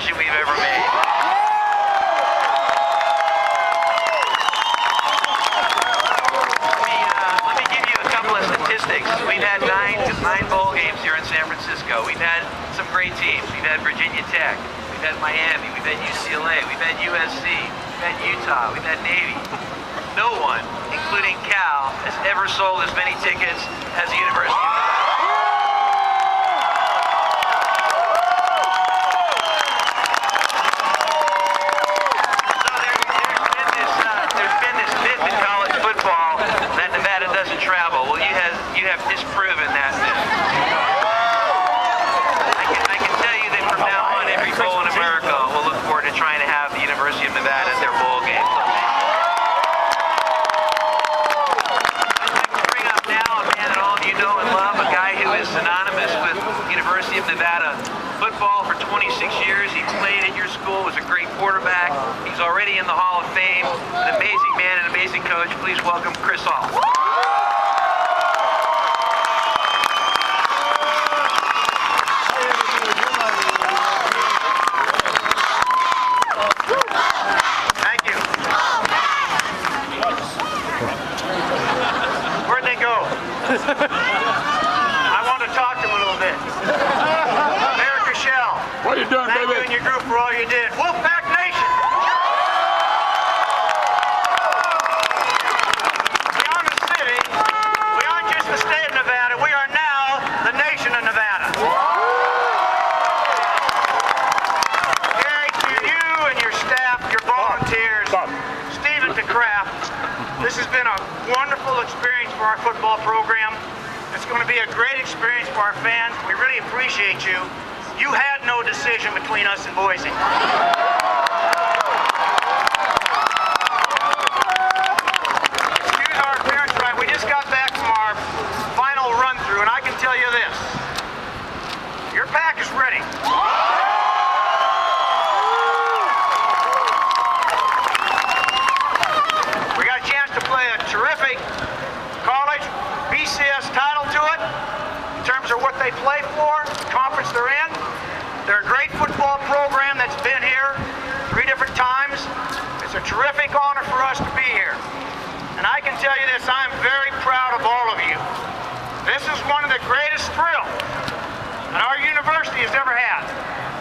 decision we've ever made. Let me, uh, let me give you a couple of statistics. We've had nine, nine bowl games here in San Francisco. We've had some great teams. We've had Virginia Tech. We've had Miami. We've had UCLA. We've had USC. We've had Utah. We've had Navy. No one, including Cal, has ever sold as many tickets as the University of Nevada. So there, there's been this, uh, there's been this myth in college football that Nevada doesn't travel. Well, you have disproven that. I can, I can tell you that from now on, every bowl in America will look forward to trying to have the University of Nevada at their bowl game. I'd like to bring up now a man that all of you know and love, a guy who is synonymous with University of Nevada football for 26 years. He played at your school, was a great quarterback. He's already in the Hall of Fame. An amazing man, an amazing coach. Please welcome Chris Ault. Thank you. Where'd they go? I want to talk to him a little bit. Mayor Cashell, What are you doing, thank you and baby? your group for all you did. Wolfpack Nation! Beyond the city, we aren't just the state of Nevada, we are now the nation of Nevada. Gary, to you and your staff, your volunteers. Stephen DeCraft, this has been a wonderful experience for our football program. It's going to be a great experience for our fans. We really appreciate you. You had no decision between us and Boise. Excuse our appearance tonight. We just got back from our final run through, and I can tell you this. Your pack is ready. We got a chance to play a terrific college BCS title to it in terms of what they play for, conference they're in. They're a great football program that's been here three different times. It's a terrific honor for us to be here. And I can tell you this, I'm very proud of all of you. This is one of the greatest thrills that our university has ever had.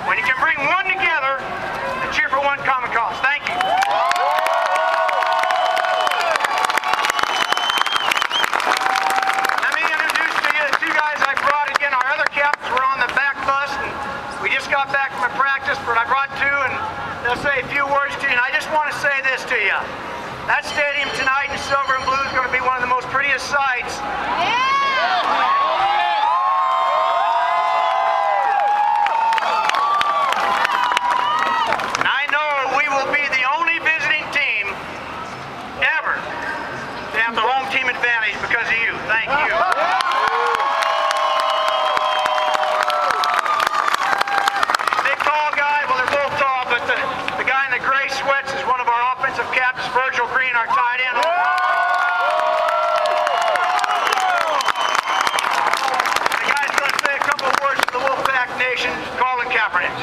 When you can bring one together and cheer for one common cause. Thank you. Let me introduce to you the two guys I brought again. Our other captains were on the back bus, and we just got back from a practice, but I brought two, and say a few words to you. And I just want to say this to you. That stadium tonight in silver and blue is going to be one of the most prettiest sights. And I know we will be the only visiting team ever to have the home team advantage because of you. Thank you. Big tall guy, well they're both tall, but the, the guy in the gray sweats is one of our offensive captains, Virgil Green, our tight end. The guy's going to say a couple words to the Wolfpack Nation, Colin Kaepernick.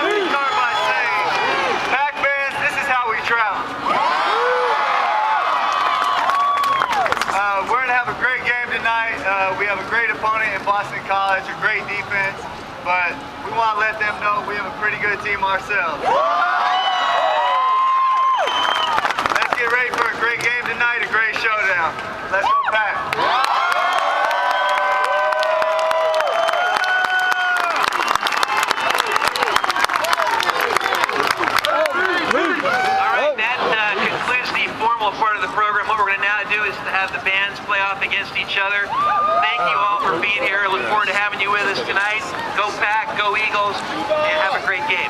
Let me start by saying, Pack fans, this is how we travel. Uh, we're going to have a great game tonight. Uh, we have a great opponent in Boston College, a great defense, but we want to let them know we have a pretty good team ourselves. Let's get ready for a great game tonight, a great showdown. Let's go Pack. All right, that uh, concludes the formal part of the program. What we're going to now do is to have the bands play off against each other. Thank you all for being here. Look forward to having you with us tonight. Go Pack, go Eagles, and have a great game.